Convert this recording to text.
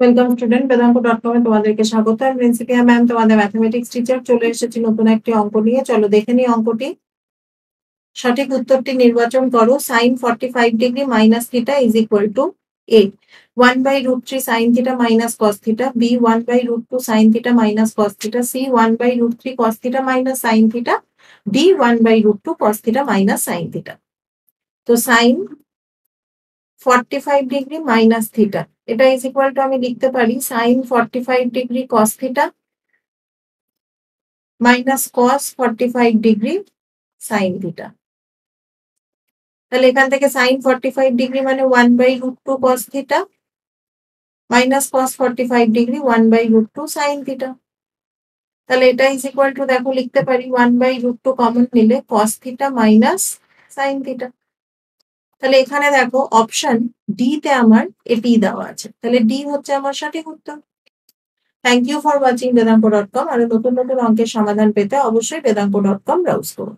Welcome student বেদাঙ্ক dot কমে তোমাদেরকে স্বাগত। আমি প্রিন্সিপিয়া ম্যাম তোমাদের ম্যাথমেটিক্স টিচার চলে এসেছি নতুন একটি অঙ্ক নিয়ে। চলো, দেখে নিই অঙ্কটি। সঠিক উত্তরটি নির্বাচন করো। Sine forty five degree minus theta is equal to A one by root three sine theta minus cos theta B one by root two sine theta minus cos theta C one by root three cos theta minus sine theta D one by root two cos theta minus sine theta তো sine forty five degree minus theta এটা is equal to আমি লিখতে পারি sine forty five degree cos theta minus cos forty five degree sine theta তাহলে এখান থেকে sine forty five degree মানে one by root two cos theta minus cos forty five degree one by root two sine theta তাহলে এটা is equal to দেখো লিখতে পারি one by root two common নিলে cos theta minus sine theta তাহলে এখানে দেখো অপশন ডি তে আমার এটি দেওয়া আছে। তাহলে ডি হচ্ছে আমার সঠিক উত্তর। Thank you for watching Vedantu dot com আর নতুন নতুন অঙ্কের সমাধান পেতে অবশ্যই বেদাঙ্ক ডট কম ব্রাউজ করুন।